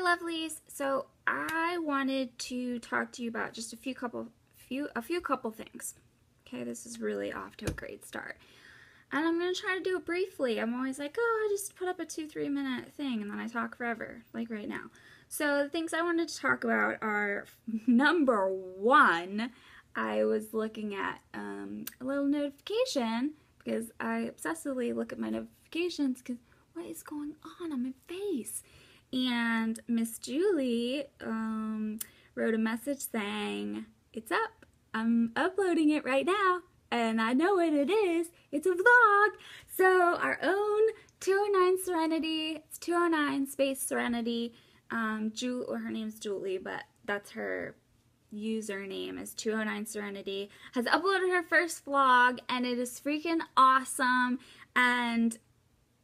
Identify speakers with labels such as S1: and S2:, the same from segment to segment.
S1: Hi lovelies. So I wanted to talk to you about just a few couple few a few couple things. Okay, this is really off to a great start. And I'm going to try to do it briefly. I'm always like, oh, I just put up a two, three minute thing and then I talk forever, like right now. So the things I wanted to talk about are number one, I was looking at um, a little notification because I obsessively look at my notifications because what is going on on my face? And Miss Julie um, wrote a message saying, It's up. I'm uploading it right now. And I know what it is. It's a vlog. So our own 209 Serenity. It's 209 Space Serenity. Um, Ju or her name's Julie, but that's her username is 209 Serenity, has uploaded her first vlog and it is freaking awesome. And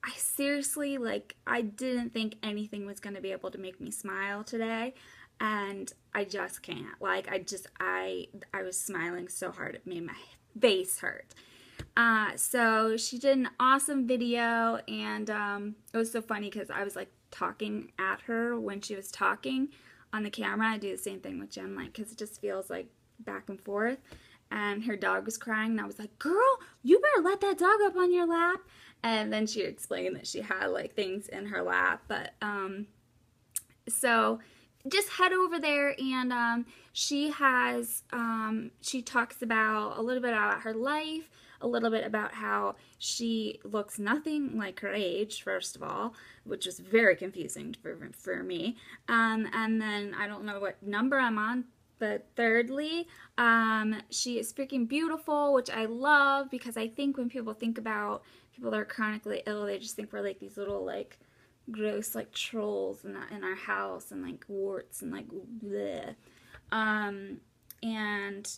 S1: I seriously, like, I didn't think anything was going to be able to make me smile today. And I just can't. Like, I just, I, I was smiling so hard it made my face hurt. Uh, so she did an awesome video and um, it was so funny because I was like talking at her when she was talking on the camera. I do the same thing with Jen, like, because it just feels like back and forth. And her dog was crying, and I was like, Girl, you better let that dog up on your lap. And then she explained that she had like things in her lap. But um, so just head over there and um, she has um, she talks about a little bit about her life a little bit about how she looks nothing like her age first of all which is very confusing for, for me um, and then i don't know what number i'm on but thirdly um, she is freaking beautiful which i love because i think when people think about people that are chronically ill they just think we're like these little like gross like trolls in, in our house and like warts and like bleh. Um, and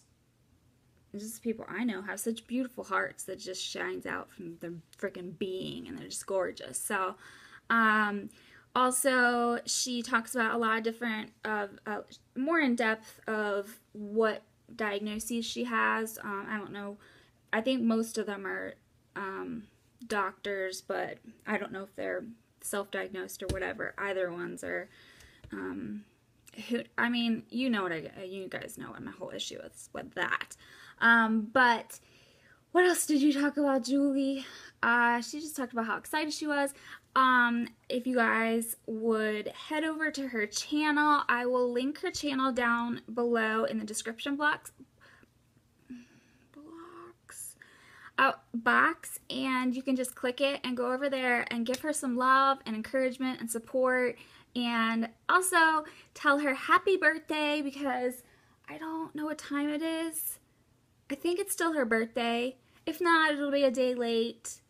S1: just people I know have such beautiful hearts that just shines out from their freaking being and they're just gorgeous. So, um, also she talks about a lot of different of uh, more in depth of what diagnoses she has. Um, I don't know. I think most of them are um, doctors, but I don't know if they're self-diagnosed or whatever. Either ones are. Um, who, I mean, you know what I, you guys know what my whole issue is with that. Um, but what else did you talk about, Julie? Uh, she just talked about how excited she was. Um, if you guys would head over to her channel, I will link her channel down below in the description box. Blocks. Uh, box and you can just click it and go over there and give her some love and encouragement and support and also tell her happy birthday because I don't know what time it is. I think it's still her birthday. If not, it'll be a day late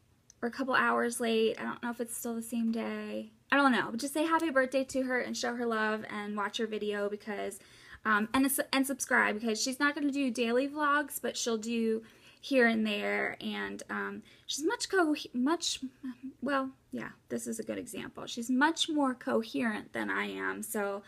S1: or a couple hours late. I don't know if it's still the same day. I don't know. Just say happy birthday to her and show her love and watch her video because, um, and, and subscribe because she's not going to do daily vlogs, but she'll do here and there and um, she's much co much well yeah this is a good example she's much more coherent than I am so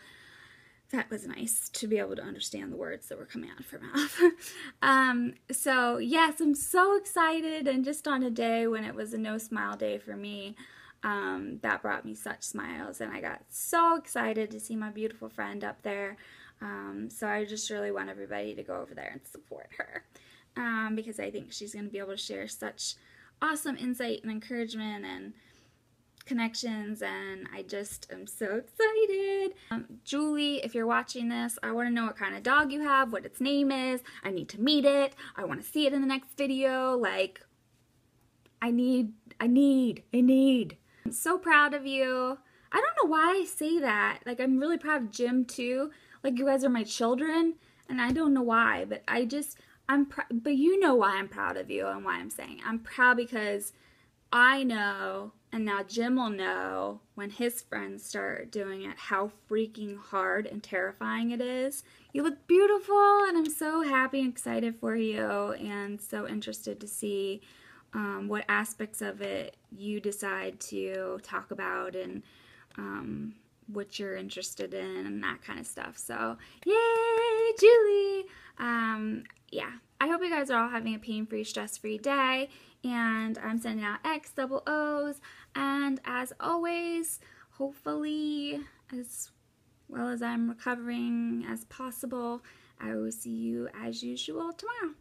S1: that was nice to be able to understand the words that were coming out of her mouth. um, so yes, I'm so excited and just on a day when it was a no smile day for me, um, that brought me such smiles and I got so excited to see my beautiful friend up there. Um, so I just really want everybody to go over there and support her um, because I think she's going to be able to share such awesome insight and encouragement and connections and I just am so excited. Um, Julie, if you're watching this, I want to know what kind of dog you have, what its name is. I need to meet it. I want to see it in the next video. Like, I need, I need, I need. I'm so proud of you. I don't know why I say that. Like, I'm really proud of Jim too. Like, you guys are my children and I don't know why, but I just, I'm but you know why I'm proud of you and why I'm saying. I'm proud because I know and now Jim will know when his friends start doing it how freaking hard and terrifying it is. You look beautiful, and I'm so happy and excited for you, and so interested to see um, what aspects of it you decide to talk about and um, what you're interested in and that kind of stuff. So, yay, I hope you guys are all having a pain-free, stress-free day, and I'm sending out X double O's. And as always, hopefully, as well as I'm recovering as possible. I will see you as usual tomorrow.